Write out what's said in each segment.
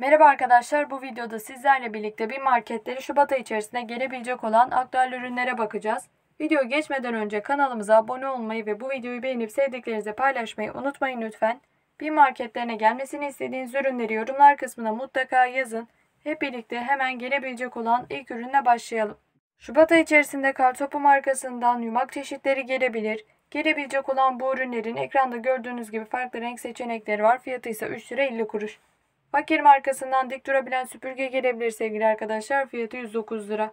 Merhaba arkadaşlar, bu videoda sizlerle birlikte bir marketleri Şubat ayı içerisinde gelebilecek olan aktüel ürünlere bakacağız. Video geçmeden önce kanalımıza abone olmayı ve bu videoyu beğenip sevdiklerinize paylaşmayı unutmayın lütfen. Bir marketlerine gelmesini istediğiniz ürünleri yorumlar kısmına mutlaka yazın. Hep birlikte hemen gelebilecek olan ilk ürünle başlayalım. Şubat ayı içerisinde Kartopu markasından yumak çeşitleri gelebilir. Gelebilecek olan bu ürünlerin ekranda gördüğünüz gibi farklı renk seçenekleri var. Fiyatı ise 3 lira 50 kuruş. Fakir markasından dik durabilen süpürge gelebilir sevgili arkadaşlar. Fiyatı 109 lira.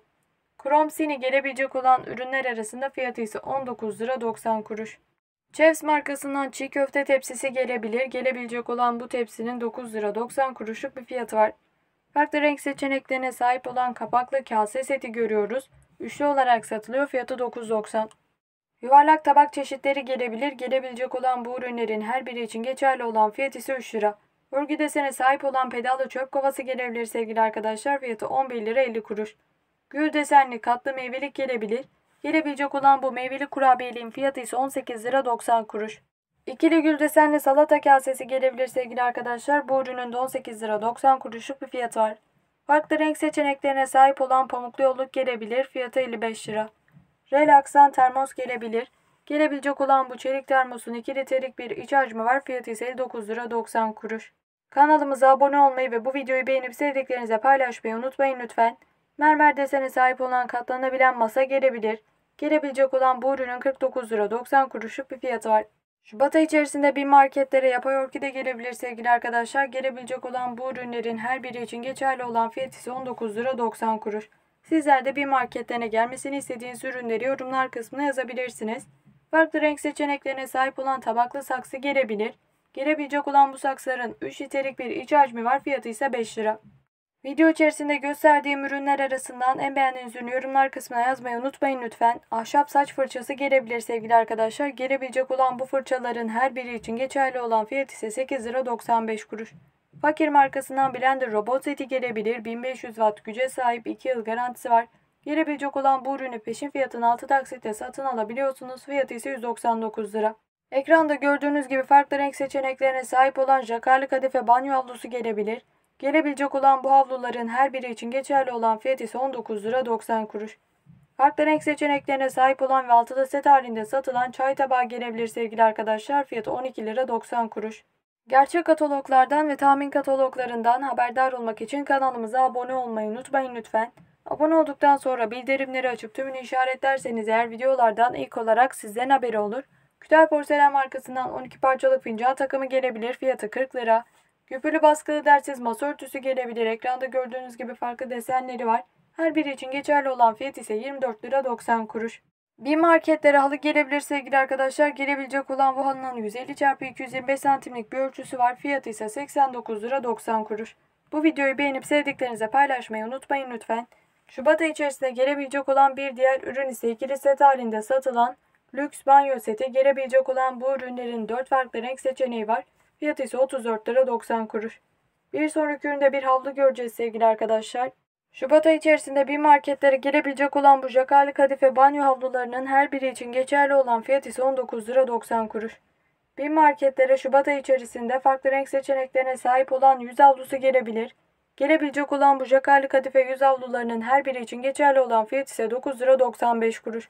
Krom Sini gelebilecek olan ürünler arasında fiyatı ise 19 lira 90 kuruş. Chefs markasından çiğ köfte tepsisi gelebilir. Gelebilecek olan bu tepsinin 9 lira 90 kuruşluk bir fiyatı var. Farklı renk seçeneklerine sahip olan kapaklı kase seti görüyoruz. Üçlü olarak satılıyor. Fiyatı 9.90. Yuvarlak tabak çeşitleri gelebilir. Gelebilecek olan bu ürünlerin her biri için geçerli olan fiyat ise 3 lira. Örgü desene sahip olan pedallı çöp kovası gelebilir sevgili arkadaşlar. Fiyatı 11 lira 50 kuruş. Gül desenli katlı meyvelik gelebilir. Gelebilecek olan bu meyveli kurabiyeliğin fiyatı ise 18 lira 90 kuruş. İkili gül desenli salata kasesi gelebilir sevgili arkadaşlar. Bu ürünün de 18 lira 90 kuruşluk bir fiyatı var. Farklı renk seçeneklerine sahip olan pamuklu yolluk gelebilir. Fiyatı 55 lira. Relaxan termos gelebilir. Gelebilecek olan bu çelik termosun 2 litrelik bir iç hacmi var. Fiyatı ise 59 lira 90 kuruş. Kanalımıza abone olmayı ve bu videoyu beğenip sevdiklerinize paylaşmayı unutmayın lütfen. Mermer desene sahip olan katlanabilen masa gelebilir. Gelebilecek olan bu ürünün 49 lira 90 kuruşluk bir fiyatı var. Şubat ayı içerisinde bir marketlere yapay orkide gelebilir sevgili arkadaşlar. Gelebilecek olan bu ürünlerin her biri için geçerli olan fiyat ise 19 lira 90 kuruş. Sizler de bir marketlerine gelmesini istediğiniz ürünleri yorumlar kısmına yazabilirsiniz. Farklı renk seçeneklerine sahip olan tabaklı saksı gelebilir. Gelebilecek olan bu saksıların 3 litrelik bir iç hacmi var. Fiyatı ise 5 lira. Video içerisinde gösterdiğim ürünler arasından en beğendiğiniz ürünü yorumlar kısmına yazmayı unutmayın lütfen. Ahşap saç fırçası gelebilir sevgili arkadaşlar. Gelebilecek olan bu fırçaların her biri için geçerli olan fiyat ise 8 lira 95 kuruş. Fakir markasından Blender robot seti gelebilir. 1500 watt güce sahip 2 yıl garantisi var. Gelebilecek olan bu ürünü peşin fiyatın 6 taksitle satın alabiliyorsunuz. Fiyatı ise 199 lira. Ekranda gördüğünüz gibi farklı renk seçeneklerine sahip olan jakarlı kadife banyo havlusu gelebilir. Gelebilecek olan bu havluların her biri için geçerli olan fiyat ise 19 lira 90 kuruş. Farklı renk seçeneklerine sahip olan ve altıda set halinde satılan çay tabağı gelebilir sevgili arkadaşlar. Fiyatı 12 lira 90 kuruş. Gerçek kataloglardan ve tahmin kataloglarından haberdar olmak için kanalımıza abone olmayı unutmayın lütfen. Abone olduktan sonra bildirimleri açıp tümünü işaretlerseniz eğer videolardan ilk olarak sizden haberi olur. Kütahya Porselen markasından 12 parçalık fincan takımı gelebilir. Fiyatı 40 lira. Güpürlü baskılı dersiz masa örtüsü gelebilir. Ekranda gördüğünüz gibi farklı desenleri var. Her biri için geçerli olan fiyat ise 24 lira 90 kuruş. Bir marketlere halı gelebilir sevgili arkadaşlar. Gelebilecek olan bu halının 150 x 225 santimlik bir ölçüsü var. Fiyatı ise 89 lira 90 kuruş. Bu videoyu beğenip sevdiklerinize paylaşmayı unutmayın lütfen. Şubat ayı içerisinde gelebilecek olan bir diğer ürün ise ikili set halinde satılan lüks banyo seti. Gelebilecek olan bu ürünlerin 4 farklı renk seçeneği var. Fiyatı ise 34 lira 90 kuruş. Bir sonraki üründe bir havlu göreceğiz sevgili arkadaşlar. Şubat ayı içerisinde bir marketlere gelebilecek olan bu jakarlı kadife banyo havlularının her biri için geçerli olan fiyat ise 19 lira 90 kuruş. Bir marketlere Şubat ayı içerisinde farklı renk seçeneklerine sahip olan yüz havlusu gelebilir. Gelebilecek olan bu jakarlı kadife yüz havlularının her biri için geçerli olan fiyat ise 9 lira 95 kuruş.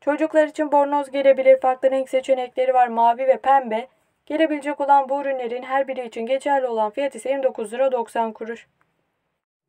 Çocuklar için bornoz gelebilir. Farklı renk seçenekleri var mavi ve pembe. Gelebilecek olan bu ürünlerin her biri için geçerli olan fiyat ise 29 lira 90 kuruş.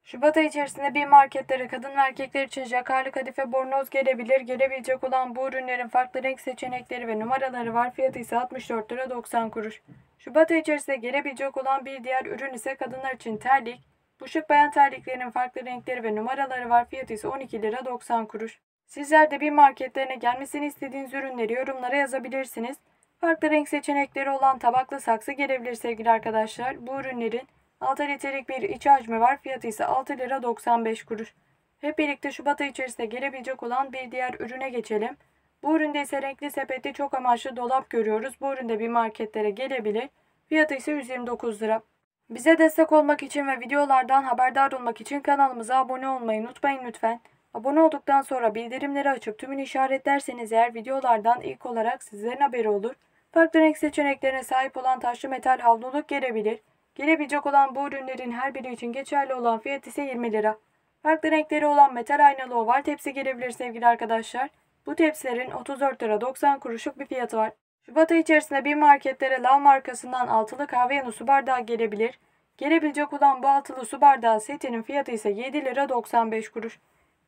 Şubat ayı içerisinde bir marketlere kadın ve erkekler için jakarlı kadife bornoz gelebilir. Gelebilecek olan bu ürünlerin farklı renk seçenekleri ve numaraları var. Fiyatı ise 64 lira 90 kuruş. Şubat ayı içerisinde gelebilecek olan bir diğer ürün ise kadınlar için terlik. Bu şık bayan terliklerinin farklı renkleri ve numaraları var. Fiyatı ise 12 lira 90 kuruş. Sizler de bir marketlerine gelmesini istediğiniz ürünleri yorumlara yazabilirsiniz. Farklı renk seçenekleri olan tabaklı saksı gelebilir sevgili arkadaşlar. Bu ürünlerin 6 litrelik bir iç hacmi var. Fiyatı ise 6 lira 95 kuruş. Hep birlikte Şubat ayı içerisinde gelebilecek olan bir diğer ürüne geçelim. Bu üründe ise renkli sepetli çok amaçlı dolap görüyoruz. Bu üründe bir marketlere gelebilir. Fiyatı ise 129 lira. Bize destek olmak için ve videolardan haberdar olmak için kanalımıza abone olmayı unutmayın lütfen. Abone olduktan sonra bildirimleri açıp tümünü işaretlerseniz eğer videolardan ilk olarak sizlerin haberi olur. Farklı renk seçeneklerine sahip olan taşlı metal havluluk gelebilir. Gelebilecek olan bu ürünlerin her biri için geçerli olan fiyat ise 20 lira. Farklı renkleri olan metal aynalı oval tepsi gelebilir sevgili arkadaşlar. Bu tepsilerin 34 lira 90 kuruşluk bir fiyatı var. Şubat ayı içerisinde bir marketlere Lav markasından altılı kahve yanı su bardağı gelebilir. Gelebilecek olan bu altılı su bardağı setinin fiyatı ise 7 lira 95 kuruş.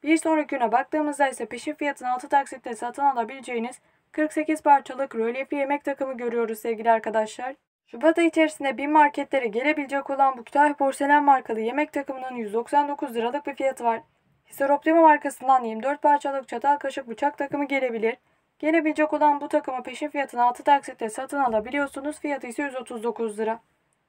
Bir sonraki güne baktığımızda ise peşin fiyatını 6 taksitle satın alabileceğiniz 48 parçalık rölyefli yemek takımı görüyoruz sevgili arkadaşlar. Şubat ayı içerisinde bir marketlere gelebilecek olan bu Kütahya Porselen markalı yemek takımının 199 liralık bir fiyatı var. Hisar Optima markasından 24 parçalık çatal kaşık bıçak takımı gelebilir. Gelebilecek olan bu takımı peşin fiyatına 6 taksitle satın alabiliyorsunuz. Fiyatı ise 139 lira.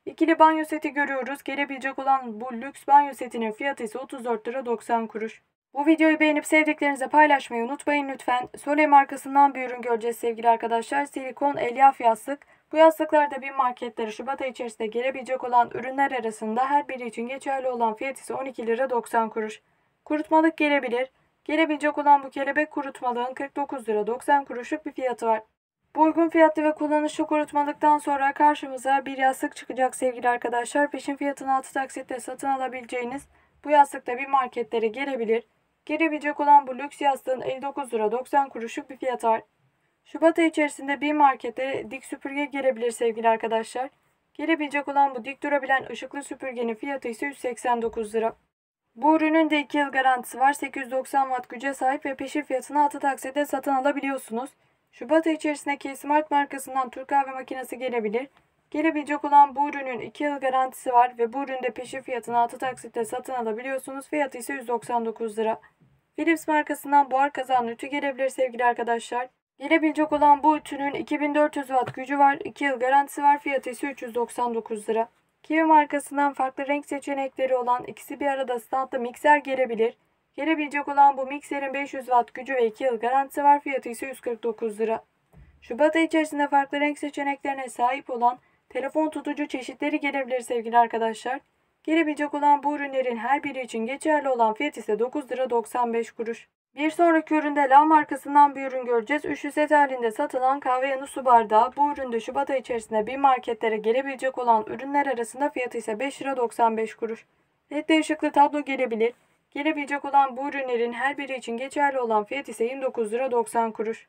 İkili banyo seti görüyoruz. Gelebilecek olan bu lüks banyo setinin fiyatı ise 34 lira 90 kuruş. Bu videoyu beğenip sevdiklerinize paylaşmayı unutmayın lütfen. Soleil markasından bir ürün göreceğiz sevgili arkadaşlar. Silikon elyaf yastık. Bu yastıklarda bir marketlere Şubat ayı içerisinde gelebilecek olan ürünler arasında her biri için geçerli olan fiyat ise 12 lira 90 kuruş. Kurutmalık gelebilir. Gelebilecek olan bu kelebek kurutmalığın 49 lira 90 kuruşluk bir fiyatı var. Bu uygun fiyatlı ve kullanışlı kurutmalıktan sonra karşımıza bir yastık çıkacak sevgili arkadaşlar. Peşin fiyatını 6 taksitle satın alabileceğiniz bu yastıkta bir marketlere gelebilir. Gelebilecek olan bu lüks yastığın 59 lira 90 kuruşluk bir fiyatı var. Şubat ayı içerisinde bir markete dik süpürge gelebilir sevgili arkadaşlar. Gelebilecek olan bu dik durabilen ışıklı süpürgenin fiyatı ise 189 lira. Bu ürünün de 2 yıl garantisi var. 890 watt güce sahip ve peşin fiyatını 6 taksitle satın alabiliyorsunuz. Şubat ayı içerisinde K-Smart markasından Türk kahve makinesi gelebilir. Gelebilecek olan bu ürünün 2 yıl garantisi var ve bu üründe peşin fiyatını 6 taksitle satın alabiliyorsunuz. Fiyatı ise 199 lira. Philips markasından buhar kazanlı ütü gelebilir sevgili arkadaşlar. Gelebilecek olan bu ütünün 2400 watt gücü var. 2 yıl garantisi var. Fiyatı ise 399 lira. Kiwi markasından farklı renk seçenekleri olan ikisi bir arada standlı mikser gelebilir. Gelebilecek olan bu mikserin 500 watt gücü ve 2 yıl garantisi var. Fiyatı ise 149 lira. Şubat ayı içerisinde farklı renk seçeneklerine sahip olan telefon tutucu çeşitleri gelebilir sevgili arkadaşlar. Gelebilecek olan bu ürünlerin her biri için geçerli olan fiyat ise 9 lira 95 kuruş. Bir sonraki üründe La markasından bir ürün göreceğiz. Üçlü set halinde satılan kahve yanı su bardağı. Bu üründe Şubat ayı içerisinde bir marketlere gelebilecek olan ürünler arasında fiyatı ise 5 lira 95 kuruş. LED ışıklı tablo gelebilir. Gelebilecek olan bu ürünlerin her biri için geçerli olan fiyat ise 29 lira 90 kuruş.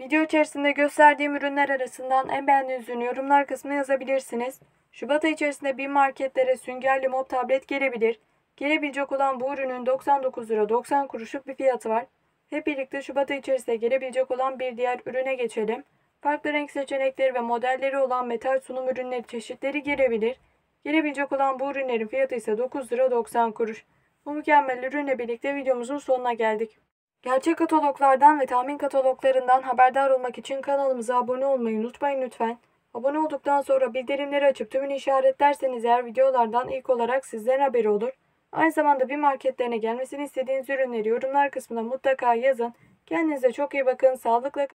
Video içerisinde gösterdiğim ürünler arasından en beğendiğiniz ürünü yorumlar kısmına yazabilirsiniz. Şubat ayı içerisinde bir marketlere süngerli mop tablet gelebilir. Gelebilecek olan bu ürünün 99 lira 90 kuruşluk bir fiyatı var. Hep birlikte Şubat ayı içerisinde gelebilecek olan bir diğer ürüne geçelim. Farklı renk seçenekleri ve modelleri olan metal sunum ürünleri çeşitleri gelebilir. Gelebilecek olan bu ürünlerin fiyatı ise 9 lira 90 kuruş. Bu mükemmel ürünle birlikte videomuzun sonuna geldik. Gerçek kataloglardan ve tahmin kataloglarından haberdar olmak için kanalımıza abone olmayı unutmayın lütfen. Abone olduktan sonra bildirimleri açıp tümünü işaretlerseniz eğer videolardan ilk olarak sizlerin haberi olur. Aynı zamanda bir marketlerine gelmesini istediğiniz ürünleri yorumlar kısmına mutlaka yazın. Kendinize çok iyi bakın. Sağlıkla